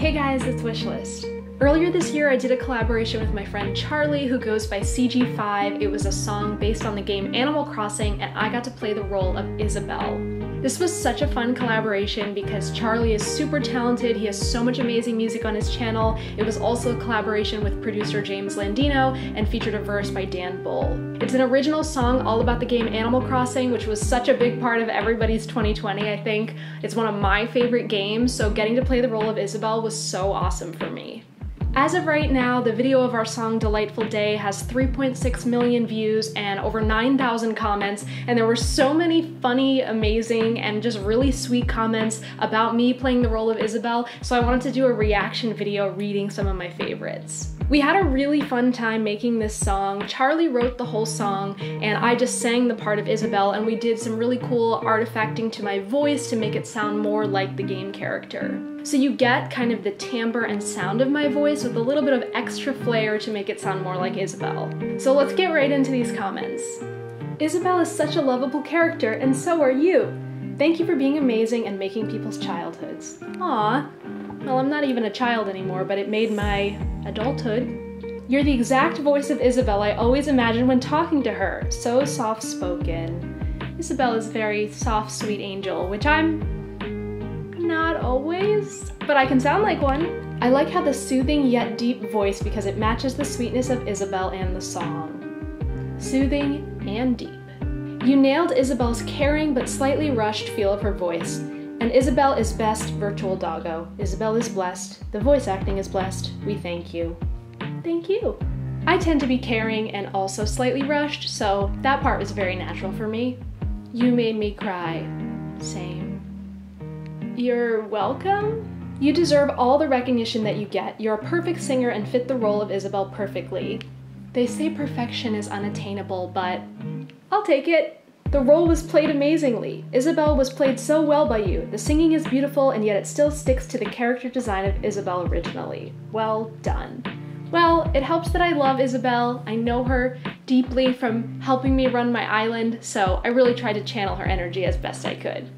Hey guys, it's Wishlyst. Earlier this year, I did a collaboration with my friend Charlie, who goes by CG5. It was a song based on the game Animal Crossing, and I got to play the role of Isabelle. This was such a fun collaboration because Charlie is super talented, he has so much amazing music on his channel. It was also a collaboration with producer James Landino and featured a verse by Dan Bull. It's an original song all about the game Animal Crossing, which was such a big part of everybody's 2020, I think. It's one of my favorite games, so getting to play the role of Isabelle was so awesome for me. As of right now, the video of our song Delightful Day has 3.6 million views and over 9,000 comments, and there were so many funny, amazing, and just really sweet comments about me playing the role of Isabelle, so I wanted to do a reaction video reading some of my favorites. We had a really fun time making this song. Charlie wrote the whole song, and I just sang the part of Isabelle, and we did some really cool artifacting to my voice to make it sound more like the game character. So you get kind of the timbre and sound of my voice with a little bit of extra flair to make it sound more like Isabelle. So let's get right into these comments. Isabelle is such a lovable character, and so are you. Thank you for being amazing and making people's childhoods. Aw. Well, I'm not even a child anymore, but it made my adulthood. You're the exact voice of Isabelle I always imagined when talking to her. So soft spoken. Isabelle is a very soft, sweet angel, which I'm not always, but I can sound like one. I like how the soothing yet deep voice because it matches the sweetness of Isabelle and the song. Soothing and deep. You nailed Isabelle's caring but slightly rushed feel of her voice. And Isabelle is best, virtual doggo. Isabelle is blessed. The voice acting is blessed. We thank you. Thank you. I tend to be caring and also slightly rushed, so that part was very natural for me. You made me cry. Same. You're welcome? You deserve all the recognition that you get. You're a perfect singer and fit the role of Isabelle perfectly. They say perfection is unattainable, but I'll take it. The role was played amazingly. Isabelle was played so well by you. The singing is beautiful, and yet it still sticks to the character design of Isabelle originally. Well done. Well, it helps that I love Isabelle. I know her deeply from helping me run my island, so I really tried to channel her energy as best I could.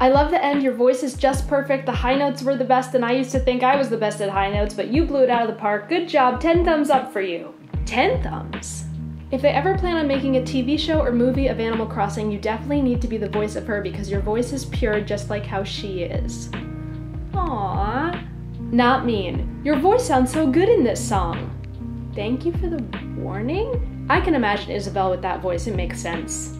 I love the end. Your voice is just perfect. The high notes were the best, and I used to think I was the best at high notes, but you blew it out of the park. Good job. 10 thumbs up for you. 10 thumbs. If they ever plan on making a TV show or movie of Animal Crossing, you definitely need to be the voice of her because your voice is pure just like how she is. Aww. Not mean. Your voice sounds so good in this song. Thank you for the warning? I can imagine Isabelle with that voice, it makes sense.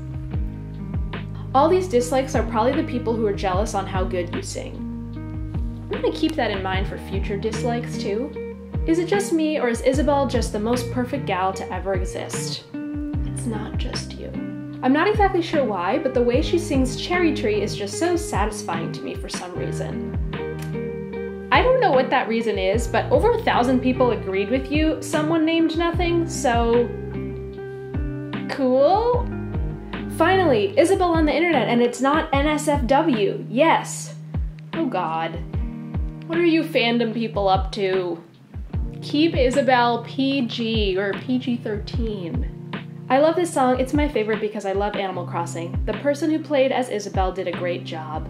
All these dislikes are probably the people who are jealous on how good you sing. I'm gonna keep that in mind for future dislikes too. Is it just me, or is Isabelle just the most perfect gal to ever exist? It's not just you. I'm not exactly sure why, but the way she sings Cherry Tree is just so satisfying to me for some reason. I don't know what that reason is, but over a thousand people agreed with you. Someone named nothing, so. Cool? Finally, Isabelle on the internet, and it's not NSFW. Yes. Oh god. What are you fandom people up to? Keep Isabelle PG or PG 13. I love this song. It's my favorite because I love Animal Crossing. The person who played as Isabelle did a great job.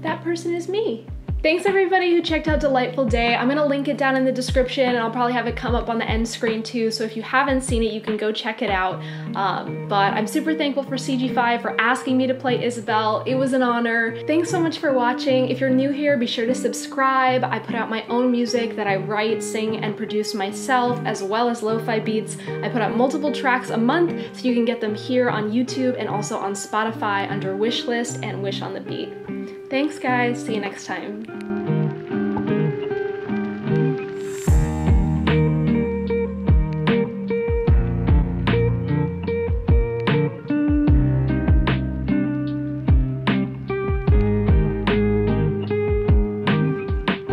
That person is me. Thanks everybody who checked out Delightful Day. I'm gonna link it down in the description and I'll probably have it come up on the end screen too, so if you haven't seen it, you can go check it out. Um, but I'm super thankful for CG5 for asking me to play Isabelle. It was an honor. Thanks so much for watching. If you're new here, be sure to subscribe. I put out my own music that I write, sing, and produce myself, as well as lo-fi beats. I put out multiple tracks a month, so you can get them here on YouTube and also on Spotify under Wishlyst and Wish on the Beat. Thanks guys, see you next time.